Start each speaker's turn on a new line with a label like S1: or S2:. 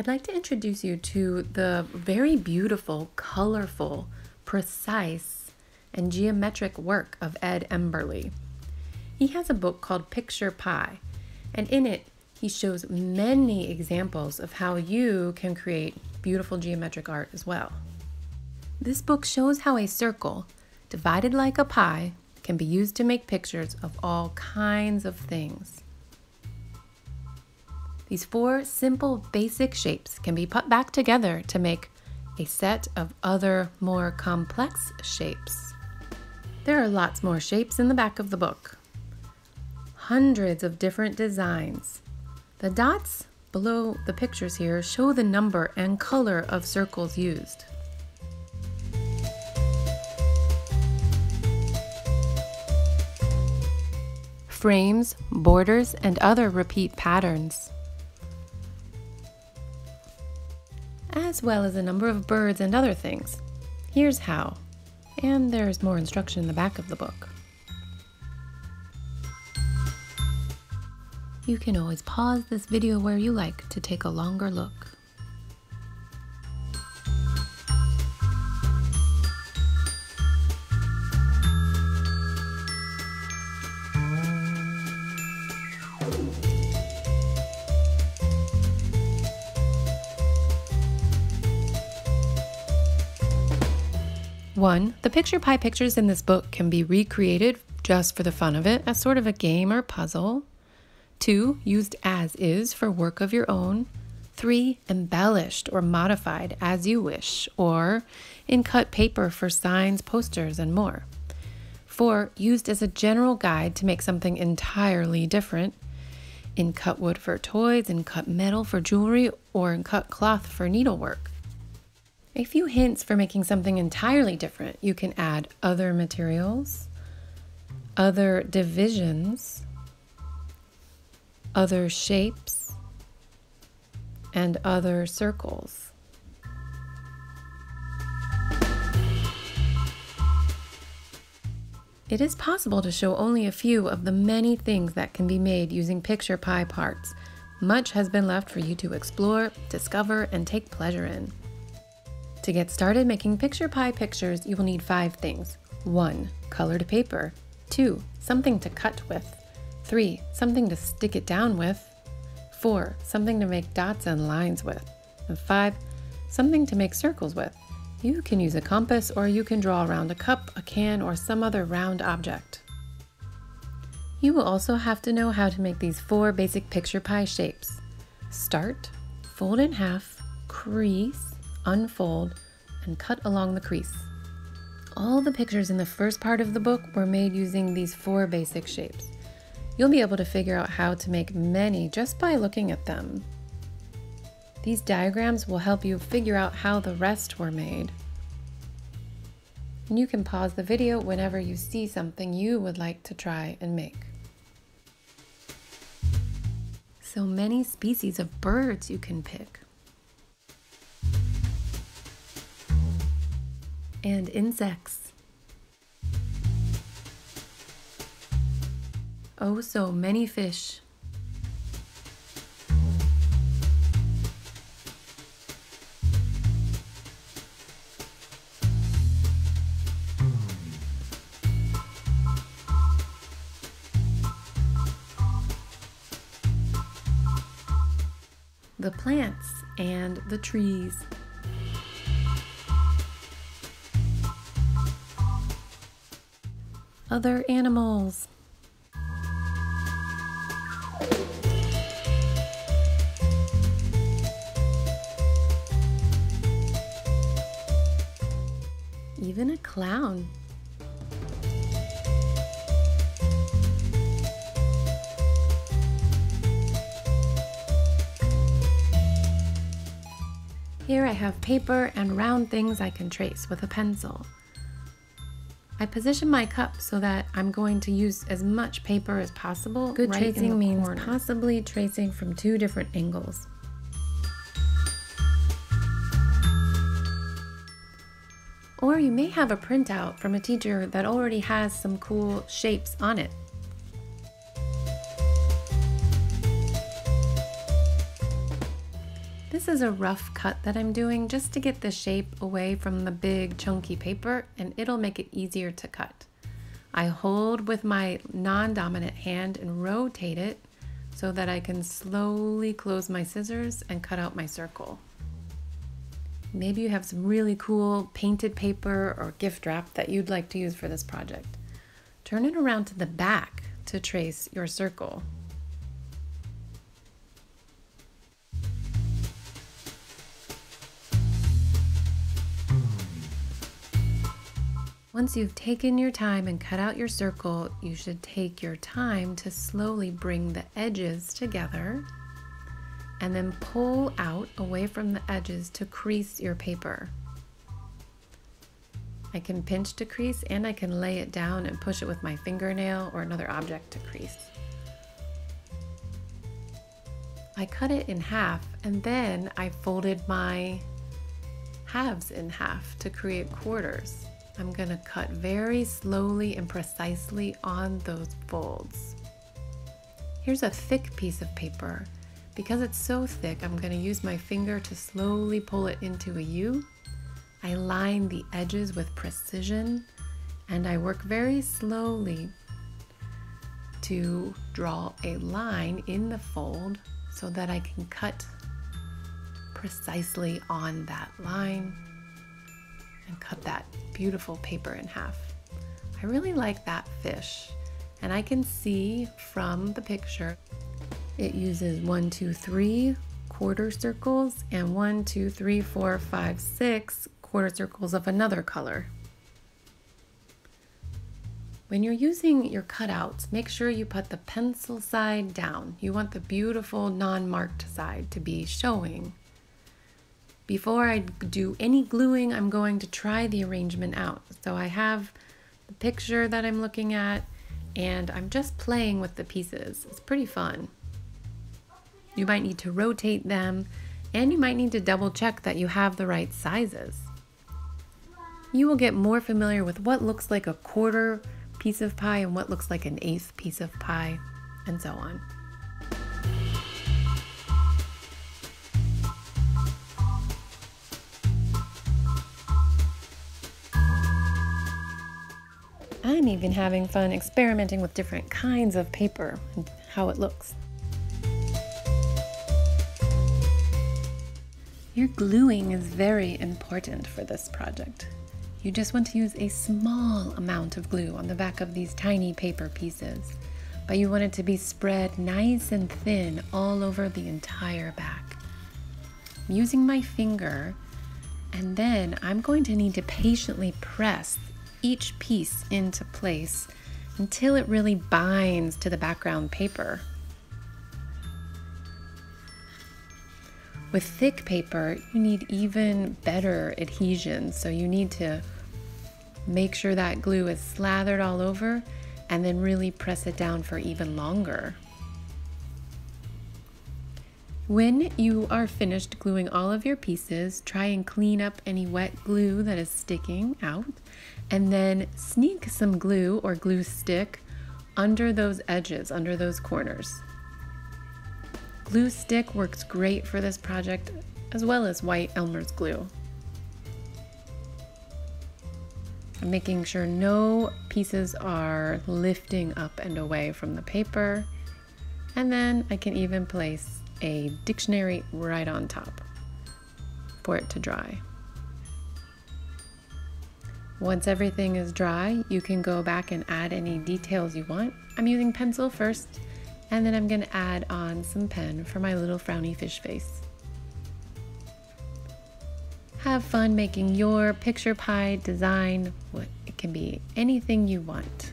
S1: I'd like to introduce you to the very beautiful, colorful, precise, and geometric work of Ed Emberley. He has a book called Picture Pie, and in it, he shows many examples of how you can create beautiful geometric art as well. This book shows how a circle, divided like a pie, can be used to make pictures of all kinds of things. These four simple basic shapes can be put back together to make a set of other more complex shapes. There are lots more shapes in the back of the book. Hundreds of different designs. The dots below the pictures here show the number and color of circles used. Frames, borders, and other repeat patterns. As well as a number of birds and other things. Here's how. And there's more instruction in the back of the book. You can always pause this video where you like to take a longer look. One, the picture pie pictures in this book can be recreated just for the fun of it as sort of a game or puzzle. Two, used as is for work of your own. Three, embellished or modified as you wish, or in cut paper for signs, posters, and more. Four, used as a general guide to make something entirely different. In cut wood for toys, in cut metal for jewelry, or in cut cloth for needlework. A few hints for making something entirely different. You can add other materials, other divisions, other shapes, and other circles. It is possible to show only a few of the many things that can be made using picture pie parts. Much has been left for you to explore, discover, and take pleasure in. To get started making picture pie pictures, you will need five things. One, colored paper. Two, something to cut with. Three, something to stick it down with. Four, something to make dots and lines with. And five, something to make circles with. You can use a compass or you can draw around a cup, a can, or some other round object. You will also have to know how to make these four basic picture pie shapes. Start, fold in half, crease, unfold, and cut along the crease. All the pictures in the first part of the book were made using these four basic shapes. You'll be able to figure out how to make many just by looking at them. These diagrams will help you figure out how the rest were made. And you can pause the video whenever you see something you would like to try and make. So many species of birds you can pick. And insects. Oh, so many fish. The plants and the trees. Other animals. Even a clown. Here I have paper and round things I can trace with a pencil. I position my cup so that I'm going to use as much paper as possible. Good right tracing means corner. possibly tracing from two different angles. Or you may have a printout from a teacher that already has some cool shapes on it. This is a rough cut that I'm doing just to get the shape away from the big chunky paper and it'll make it easier to cut. I hold with my non-dominant hand and rotate it so that I can slowly close my scissors and cut out my circle. Maybe you have some really cool painted paper or gift wrap that you'd like to use for this project. Turn it around to the back to trace your circle. Once you've taken your time and cut out your circle, you should take your time to slowly bring the edges together and then pull out away from the edges to crease your paper. I can pinch to crease and I can lay it down and push it with my fingernail or another object to crease. I cut it in half and then I folded my halves in half to create quarters. I'm going to cut very slowly and precisely on those folds. Here's a thick piece of paper. Because it's so thick, I'm going to use my finger to slowly pull it into a U. I line the edges with precision and I work very slowly to draw a line in the fold so that I can cut precisely on that line and cut that beautiful paper in half. I really like that fish and I can see from the picture it uses one, two, three quarter circles and one, two, three, four, five, six quarter circles of another color. When you're using your cutouts, make sure you put the pencil side down. You want the beautiful non-marked side to be showing before I do any gluing, I'm going to try the arrangement out. So I have the picture that I'm looking at and I'm just playing with the pieces. It's pretty fun. You might need to rotate them and you might need to double check that you have the right sizes. You will get more familiar with what looks like a quarter piece of pie and what looks like an eighth piece of pie and so on. I'm even having fun experimenting with different kinds of paper and how it looks. Your gluing is very important for this project. You just want to use a small amount of glue on the back of these tiny paper pieces, but you want it to be spread nice and thin all over the entire back. I'm using my finger, and then I'm going to need to patiently press each piece into place until it really binds to the background paper. With thick paper, you need even better adhesion, so you need to make sure that glue is slathered all over and then really press it down for even longer. When you are finished gluing all of your pieces, try and clean up any wet glue that is sticking out and then sneak some glue or glue stick under those edges, under those corners. Glue stick works great for this project as well as white Elmer's glue. I'm making sure no pieces are lifting up and away from the paper. And then I can even place a dictionary right on top for it to dry. Once everything is dry, you can go back and add any details you want. I'm using pencil first, and then I'm gonna add on some pen for my little frowny fish face. Have fun making your picture pie design. It can be anything you want.